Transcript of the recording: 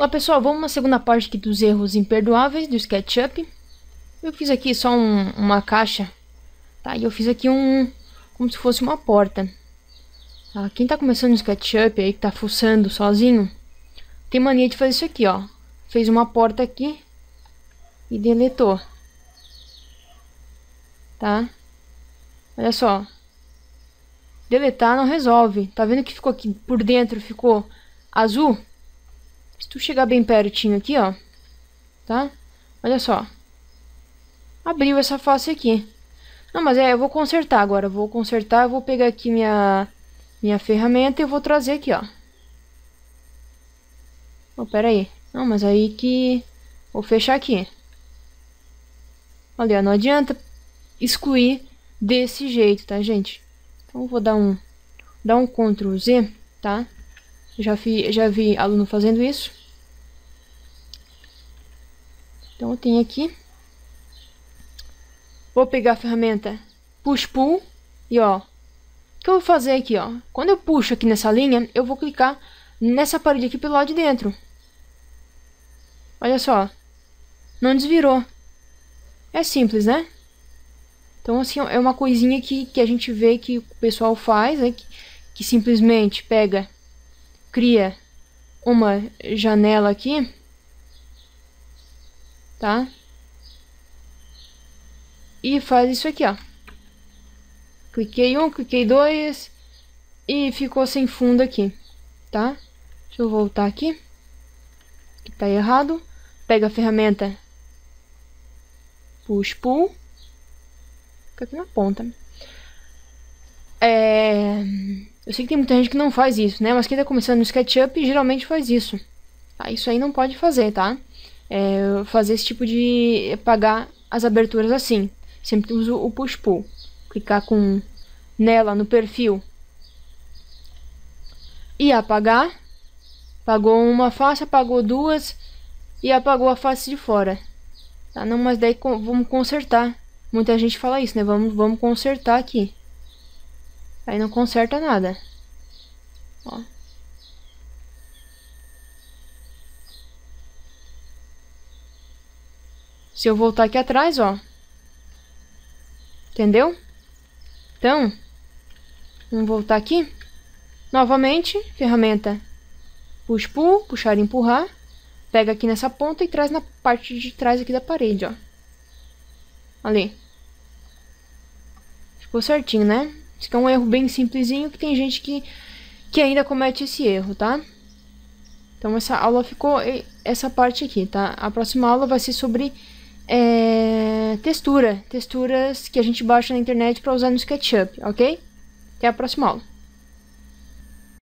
Olá pessoal, vamos na segunda parte aqui dos erros imperdoáveis do SketchUp. Eu fiz aqui só um, uma caixa, tá? E eu fiz aqui um, como se fosse uma porta. Tá? Quem tá começando no SketchUp aí, que tá fuçando sozinho, tem mania de fazer isso aqui, ó. Fez uma porta aqui e deletou. Tá? Olha só. Deletar não resolve. Tá vendo que ficou aqui por dentro, ficou azul? Se tu chegar bem pertinho aqui, ó, tá? Olha só. Abriu essa face aqui. Não, mas é, eu vou consertar agora. vou consertar, vou pegar aqui minha, minha ferramenta e vou trazer aqui, ó. Oh, pera aí. Não, mas aí que... Vou fechar aqui. Olha, não adianta excluir desse jeito, tá, gente? Então, vou dar um... Dar um Ctrl Z, tá? Já, fi, já vi aluno fazendo isso. Então, eu tenho aqui. Vou pegar a ferramenta Push Pull. E, ó. O que eu vou fazer aqui, ó? Quando eu puxo aqui nessa linha, eu vou clicar nessa parede aqui pelo lado de dentro. Olha só. Não desvirou. É simples, né? Então, assim, é uma coisinha que, que a gente vê que o pessoal faz, né? Que, que simplesmente pega cria uma janela aqui, tá? E faz isso aqui, ó. Cliquei um, cliquei dois e ficou sem fundo aqui, tá? Deixa eu voltar aqui, que tá errado. Pega a ferramenta push pull, fica aqui na ponta. É... Eu sei que tem muita gente que não faz isso, né? Mas quem tá começando no SketchUp geralmente faz isso. Tá? Isso aí não pode fazer, tá? É, fazer esse tipo de... pagar as aberturas assim. Sempre uso o push-pull. Clicar com nela no perfil. E apagar. Apagou uma face, apagou duas. E apagou a face de fora. Tá? Não, mas daí vamos consertar. Muita gente fala isso, né? Vamos, vamos consertar aqui. Aí não conserta nada. Ó. Se eu voltar aqui atrás, ó. Entendeu? Então, vamos voltar aqui. Novamente, ferramenta push pull, puxar e empurrar. Pega aqui nessa ponta e traz na parte de trás aqui da parede, ó. Ali. Ficou certinho, né? Isso é um erro bem simplesinho que tem gente que, que ainda comete esse erro, tá? Então essa aula ficou essa parte aqui, tá? A próxima aula vai ser sobre é, textura, texturas que a gente baixa na internet para usar no SketchUp, ok? Até a próxima aula.